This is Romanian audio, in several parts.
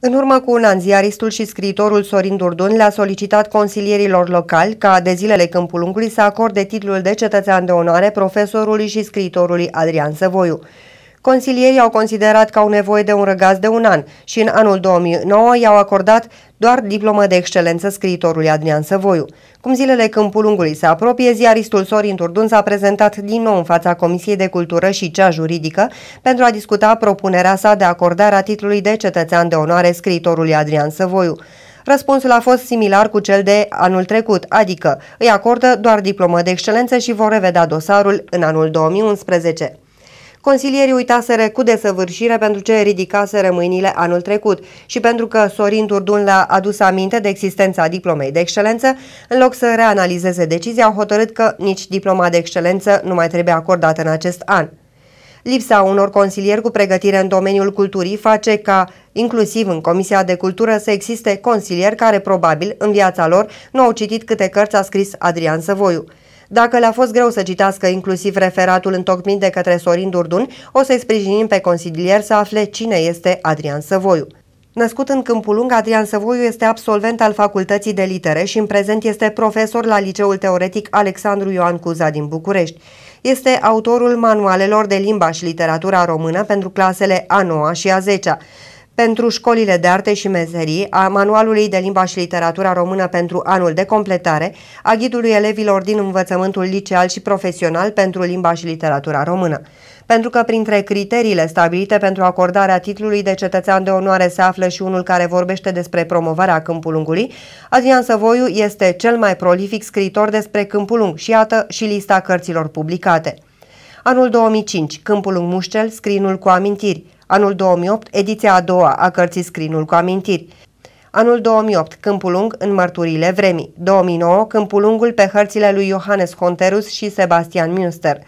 În urmă cu un an, ziaristul și scriitorul Sorin Durdun le-a solicitat consilierilor locali ca de zilele Câmpul Ungului să acorde titlul de cetățean de onoare profesorului și scriitorului Adrian Săvoiu. Consilierii au considerat că au nevoie de un răgaz de un an și în anul 2009 i-au acordat doar diplomă de excelență scriitorului Adrian Săvoiu. Cum zilele Câmpul Ungului se apropie, ziaristul Sorin Turdun s-a prezentat din nou în fața Comisiei de Cultură și cea juridică pentru a discuta propunerea sa de acordare a titlului de cetățean de onoare scriitorului Adrian Săvoiu. Răspunsul a fost similar cu cel de anul trecut, adică îi acordă doar diplomă de excelență și vor revedea dosarul în anul 2011. Consilierii uitaseră cu desăvârșire pentru ce ridicaseră mâinile anul trecut și pentru că Sorin Turdun le-a adus aminte de existența diplomei de excelență, în loc să reanalizeze decizia, au hotărât că nici diploma de excelență nu mai trebuie acordată în acest an. Lipsa unor consilieri cu pregătire în domeniul culturii face ca, inclusiv în Comisia de Cultură, să existe consilieri care, probabil, în viața lor, nu au citit câte cărți a scris Adrian Săvoiu. Dacă le-a fost greu să citească inclusiv referatul întocmit de către Sorin Durdun, o să-i sprijinim pe consilier să afle cine este Adrian Săvoiu. Născut în Câmpul Lung, Adrian Săvoiu este absolvent al Facultății de Litere și în prezent este profesor la Liceul Teoretic Alexandru Ioan Cuza din București. Este autorul manualelor de limba și literatura română pentru clasele a 9 și a 10 -a pentru școlile de arte și mezerii, a manualului de limba și literatura română pentru anul de completare, a ghidului elevilor din învățământul liceal și profesional pentru limba și literatura română. Pentru că printre criteriile stabilite pentru acordarea titlului de cetățean de onoare se află și unul care vorbește despre promovarea Câmpul Lungului, Adrian Săvoiu este cel mai prolific scriitor despre Câmpul Lung și iată și lista cărților publicate. Anul 2005, Câmpul Lung Mușcel, scrinul cu amintiri. Anul 2008, ediția a doua a cărții Scrinul cu amintiri. Anul 2008, Câmpul Lung în mărturile vremii. 2009, Câmpul Lungul pe hărțile lui Johannes Conterus și Sebastian Münster.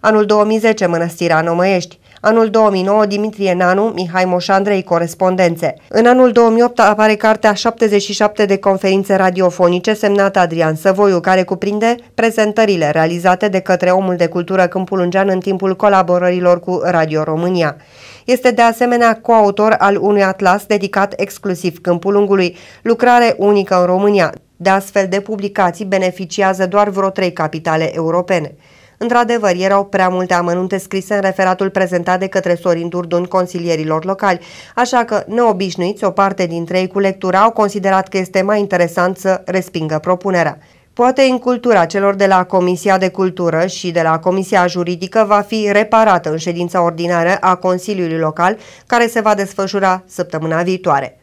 Anul 2010, Mănăstirea Nomăiești. Anul 2009, Dimitrie Nanu, Mihai Moșandrei, corespondențe. În anul 2008 apare cartea 77 de conferințe radiofonice semnată Adrian Săvoiu, care cuprinde prezentările realizate de către omul de cultură Câmpul Lungean în timpul colaborărilor cu Radio România. Este de asemenea coautor al unui atlas dedicat exclusiv Câmpul Lungului, lucrare unică în România. De astfel de publicații beneficiază doar vreo trei capitale europene. Într-adevăr, erau prea multe amănunte scrise în referatul prezentat de către Sorin Durdun consilierilor locali, așa că, neobișnuiți, o parte dintre ei cu lectura au considerat că este mai interesant să respingă propunerea. Poate în cultura celor de la Comisia de Cultură și de la Comisia Juridică va fi reparată în ședința ordinară a Consiliului Local, care se va desfășura săptămâna viitoare.